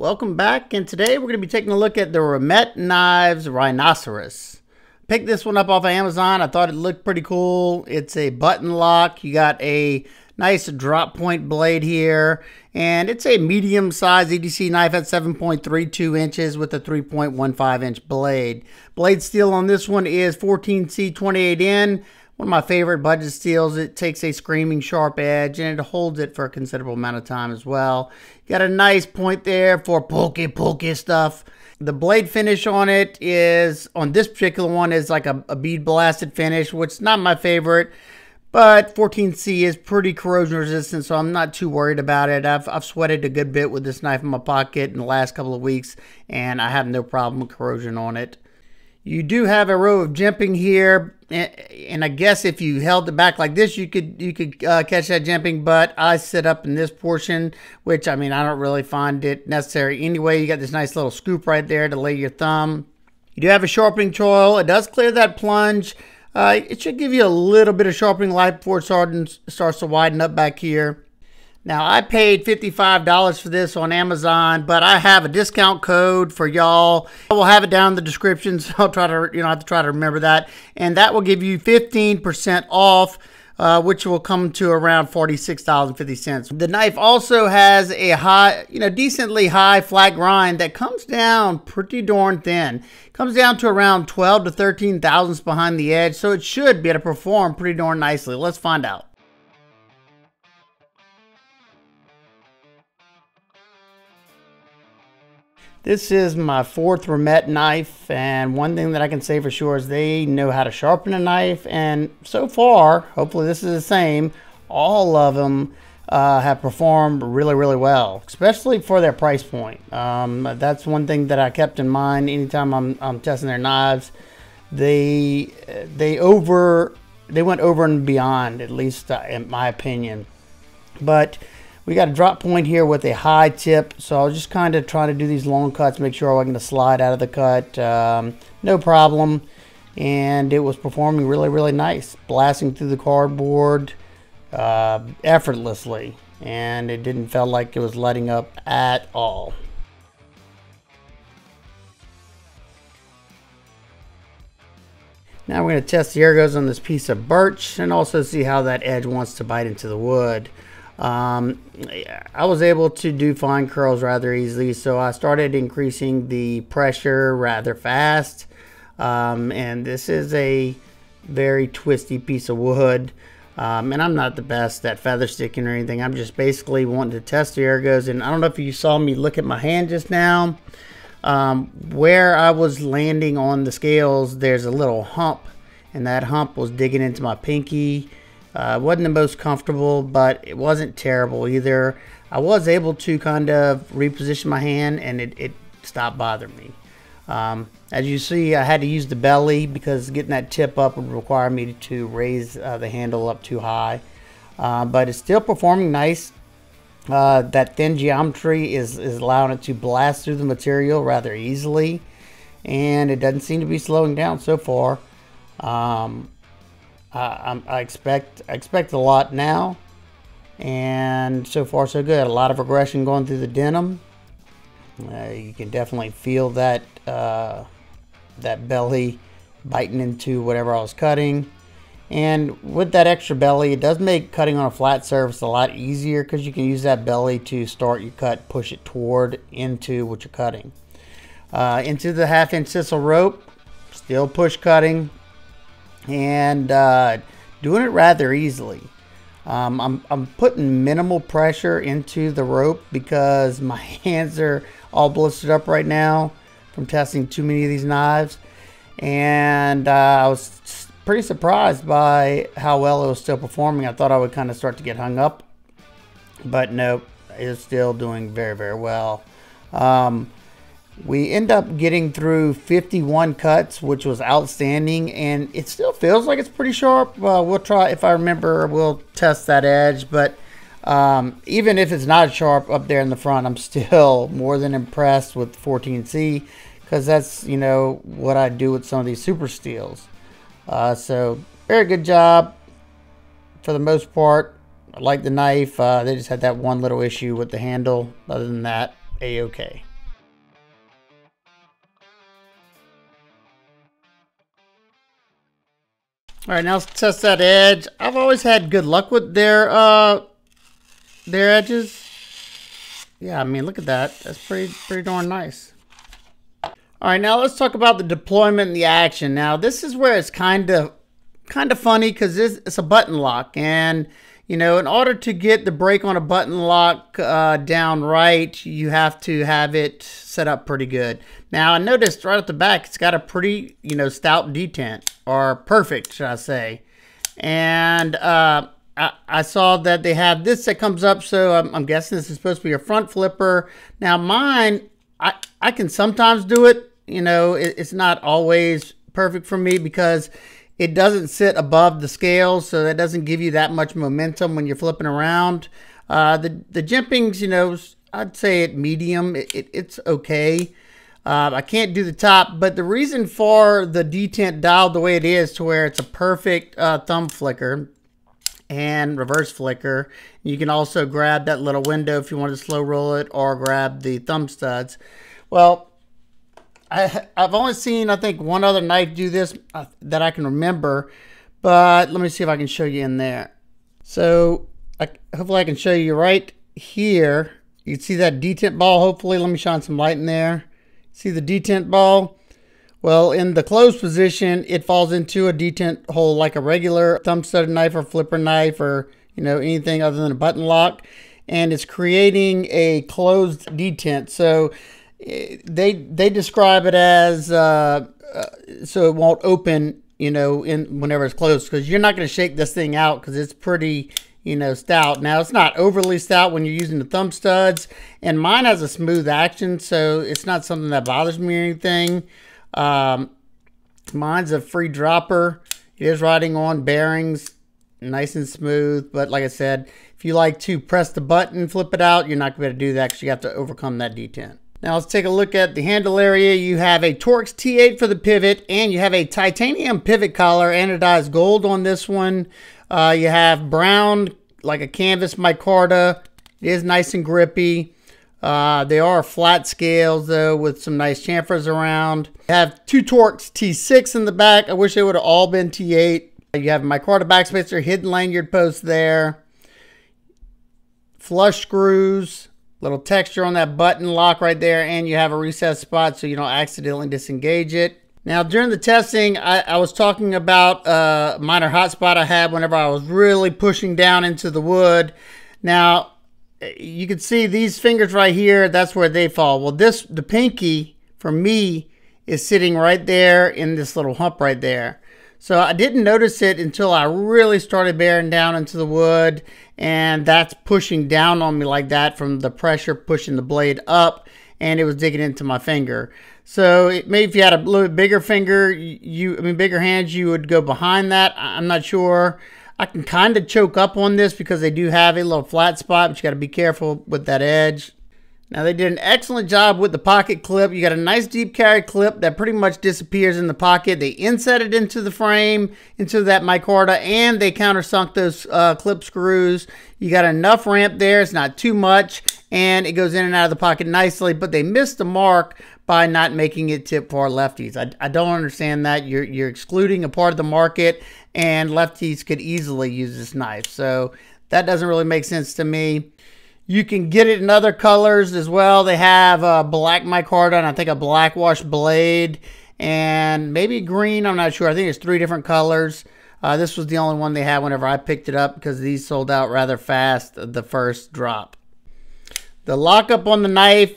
Welcome back, and today we're going to be taking a look at the Remette Knives Rhinoceros. Picked this one up off of Amazon. I thought it looked pretty cool. It's a button lock. You got a nice drop point blade here, and it's a medium-sized EDC knife at 7.32 inches with a 3.15 inch blade. Blade steel on this one is 14C28N. One of my favorite budget steels. It takes a screaming sharp edge and it holds it for a considerable amount of time as well. Got a nice point there for pokey pokey stuff. The blade finish on it is, on this particular one, is like a, a bead blasted finish, which is not my favorite. But 14C is pretty corrosion resistant, so I'm not too worried about it. I've, I've sweated a good bit with this knife in my pocket in the last couple of weeks, and I have no problem with corrosion on it. You do have a row of jimping here, and I guess if you held it back like this, you could you could uh, catch that jimping. But I sit up in this portion, which I mean I don't really find it necessary anyway. You got this nice little scoop right there to lay your thumb. You do have a sharpening choil. It does clear that plunge. Uh, it should give you a little bit of sharpening light before it starts to widen up back here. Now, I paid $55 for this on Amazon, but I have a discount code for y'all. I will have it down in the description, so I'll try to, you know, I have to try to remember that. And that will give you 15% off, uh, which will come to around $46.50. The knife also has a high, you know, decently high flat grind that comes down pretty darn thin. Comes down to around 12 to 13 thousandths behind the edge, so it should be able to perform pretty darn nicely. Let's find out. This is my fourth Remette knife, and one thing that I can say for sure is they know how to sharpen a knife, and so far, hopefully this is the same, all of them uh, have performed really, really well, especially for their price point. Um, that's one thing that I kept in mind anytime I'm, I'm testing their knives. They they over they went over and beyond, at least uh, in my opinion. But we got a drop point here with a high tip, so I was just kind of trying to do these long cuts, make sure I'm going to slide out of the cut. Um, no problem. And it was performing really, really nice. Blasting through the cardboard uh, effortlessly. And it didn't feel like it was letting up at all. Now we're going to test the ergos on this piece of birch and also see how that edge wants to bite into the wood. Um, I was able to do fine curls rather easily, so I started increasing the pressure rather fast. Um, and this is a very twisty piece of wood. Um, and I'm not the best at feather sticking or anything. I'm just basically wanting to test the ergos. And I don't know if you saw me look at my hand just now. Um, where I was landing on the scales, there's a little hump. And that hump was digging into my pinky uh, wasn't the most comfortable, but it wasn't terrible either. I was able to kind of reposition my hand and it, it stopped bothering me. Um, as you see, I had to use the belly because getting that tip up would require me to raise uh, the handle up too high. Uh, but it's still performing nice. Uh, that thin geometry is, is allowing it to blast through the material rather easily. And it doesn't seem to be slowing down so far. Um, I expect I expect a lot now, and so far so good. A lot of aggression going through the denim. Uh, you can definitely feel that uh, that belly biting into whatever I was cutting. And with that extra belly, it does make cutting on a flat surface a lot easier because you can use that belly to start your cut, push it toward into what you're cutting. Uh, into the half inch sisal rope, still push cutting, and uh, doing it rather easily. Um, I'm, I'm putting minimal pressure into the rope because my hands are all blistered up right now from testing too many of these knives. And uh, I was pretty surprised by how well it was still performing. I thought I would kind of start to get hung up, but nope, it's still doing very, very well. Um, we end up getting through 51 cuts, which was outstanding, and it still feels like it's pretty sharp. Uh, we'll try, if I remember, we'll test that edge, but um, even if it's not sharp up there in the front, I'm still more than impressed with 14C because that's, you know, what I do with some of these super steels. Uh, so, very good job for the most part. I like the knife. Uh, they just had that one little issue with the handle. Other than that, a-okay. All right, now let's test that edge. I've always had good luck with their uh their edges. Yeah, I mean, look at that. That's pretty pretty darn nice. All right, now let's talk about the deployment and the action. Now, this is where it's kind of kind of funny because it's, it's, a button lock, and you know, in order to get the brake on a button lock uh, down right, you have to have it set up pretty good. Now, I noticed right at the back, it's got a pretty, you know, stout detent, or perfect, should I say. And uh, I, I, saw that they have this that comes up, so I'm, I'm guessing this is supposed to be a front flipper. Now, mine, I, I can sometimes do it. You know, it, it's not always perfect for me because it doesn't sit above the scales, so that doesn't give you that much momentum when you're flipping around. Uh, the the jimpings, you know, I'd say it medium. It, it, it's okay. Uh, I can't do the top, but the reason for the detent dialed the way it is to where it's a perfect uh, thumb flicker and reverse flicker. You can also grab that little window if you want to slow roll it or grab the thumb studs. Well, I, I've only seen, I think, one other knife do this uh, that I can remember, but let me see if I can show you in there. So, I, hopefully I can show you right here. You can see that detent ball, hopefully. Let me shine some light in there. See the detent ball? Well, in the closed position, it falls into a detent hole like a regular thumb studded knife or flipper knife or, you know, anything other than a button lock. And it's creating a closed detent. So, they they describe it as uh, uh, so it won't open you know in whenever it's closed because you're not going to shake this thing out because it's pretty you know stout now it's not overly stout when you're using the thumb studs and mine has a smooth action so it's not something that bothers me or anything um, mine's a free dropper it is riding on bearings nice and smooth but like i said if you like to press the button flip it out you're not going to do that because you have to overcome that detent now let's take a look at the handle area. You have a Torx T8 for the pivot and you have a titanium pivot collar anodized gold on this one. Uh, you have brown like a canvas micarta. It is nice and grippy. Uh, they are flat scales though with some nice chamfers around. You have two Torx T6 in the back. I wish they would have all been T8. You have micarta backspacer, hidden lanyard post there. Flush screws little texture on that button lock right there and you have a recessed spot so you don't accidentally disengage it. Now during the testing I, I was talking about a minor hotspot I had whenever I was really pushing down into the wood. Now you can see these fingers right here that's where they fall. Well this the pinky for me is sitting right there in this little hump right there. So I didn't notice it until I really started bearing down into the wood and that's pushing down on me like that from the pressure pushing the blade up and it was digging into my finger. So it, maybe if you had a little bigger finger, you I mean bigger hands, you would go behind that. I'm not sure. I can kind of choke up on this because they do have a little flat spot, but you got to be careful with that edge. Now they did an excellent job with the pocket clip. You got a nice deep carry clip that pretty much disappears in the pocket. They inset it into the frame, into that micarta, and they countersunk those uh, clip screws. You got enough ramp there. It's not too much, and it goes in and out of the pocket nicely, but they missed the mark by not making it tip for lefties. I, I don't understand that. You're, you're excluding a part of the market, and lefties could easily use this knife. So that doesn't really make sense to me. You can get it in other colors as well. They have a black micarta and I think a black wash blade and maybe green. I'm not sure. I think it's three different colors. Uh, this was the only one they had whenever I picked it up because these sold out rather fast the first drop. The lockup on the knife,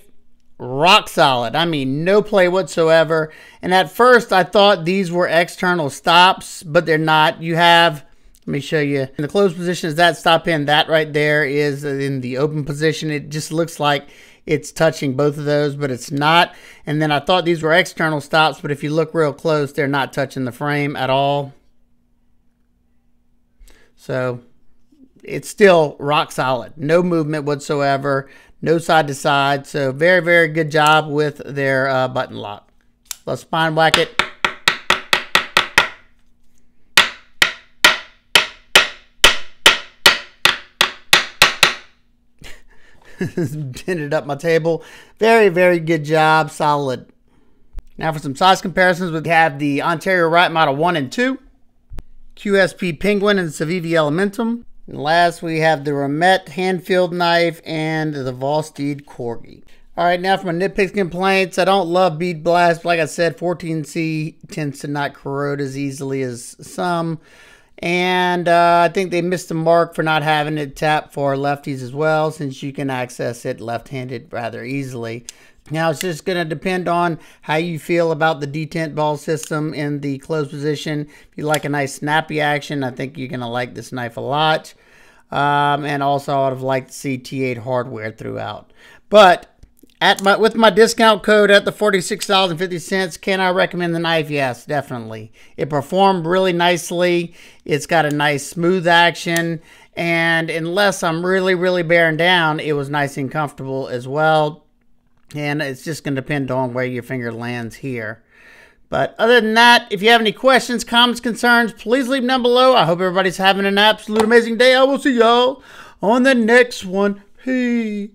rock solid. I mean, no play whatsoever. And at first, I thought these were external stops, but they're not. You have let me show you. In the closed position is that stop pin. That right there is in the open position. It just looks like it's touching both of those, but it's not. And then I thought these were external stops, but if you look real close, they're not touching the frame at all. So it's still rock solid. No movement whatsoever. No side to side. So very, very good job with their uh, button lock. Let's spine whack it. dented up my table. Very, very good job. Solid. Now for some size comparisons, we have the Ontario Rat Model 1 and 2. QSP Penguin and Civivi Elementum. And last, we have the Remette hand-filled knife and the Vosteed Corgi. All right, now for my nitpicks complaints. I don't love bead blast. Like I said, 14C tends to not corrode as easily as some. And uh, I think they missed the mark for not having it tap for lefties as well, since you can access it left-handed rather easily. Now it's just going to depend on how you feel about the detent ball system in the closed position. If you like a nice snappy action, I think you're going to like this knife a lot. Um, and also I would have liked to see T8 hardware throughout. But at my with my discount code at the $46.50, can I recommend the knife? Yes, definitely. It performed really nicely. It's got a nice smooth action. And unless I'm really, really bearing down, it was nice and comfortable as well. And it's just going to depend on where your finger lands here. But other than that, if you have any questions, comments, concerns, please leave them down below. I hope everybody's having an absolute amazing day. I will see y'all on the next one. Peace.